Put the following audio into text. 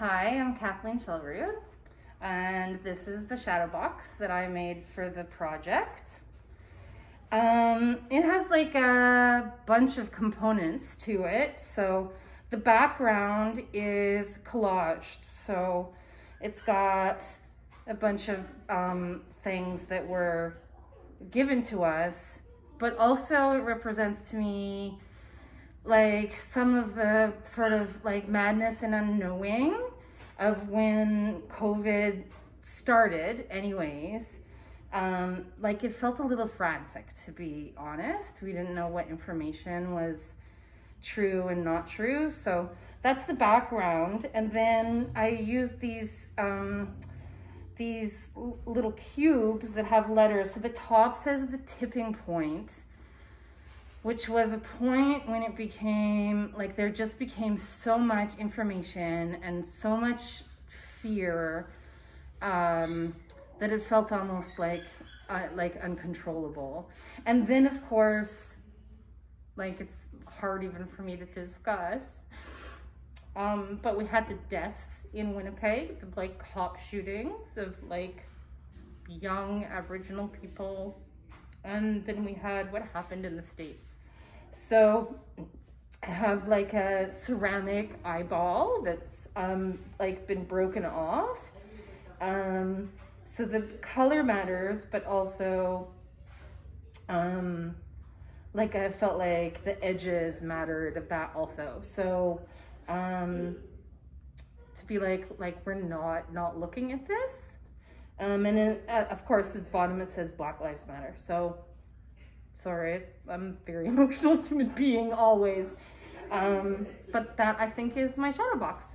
Hi, I'm Kathleen Shelrud, and this is the shadow box that I made for the project. Um, it has like a bunch of components to it. So the background is collaged. So it's got a bunch of um, things that were given to us, but also it represents to me like some of the sort of like madness and unknowing of when COVID started anyways. Um, like it felt a little frantic to be honest. We didn't know what information was true and not true. So that's the background. And then I used these, um, these little cubes that have letters. So the top says the tipping point, which was a point when it became like there just became so much information and so much fear um, that it felt almost like uh, like uncontrollable. And then of course, like it's hard even for me to discuss. Um, but we had the deaths in Winnipeg, the like cop shootings of like young Aboriginal people. And then we had what happened in the States. So I have like a ceramic eyeball that's um, like been broken off. Um, so the color matters, but also um, like I felt like the edges mattered of that also. So um, to be like, like we're not, not looking at this. Um, and then, uh, of course, at the bottom, it says Black Lives Matter. So sorry, I'm very emotional human being always. Um, but that I think is my shadow box.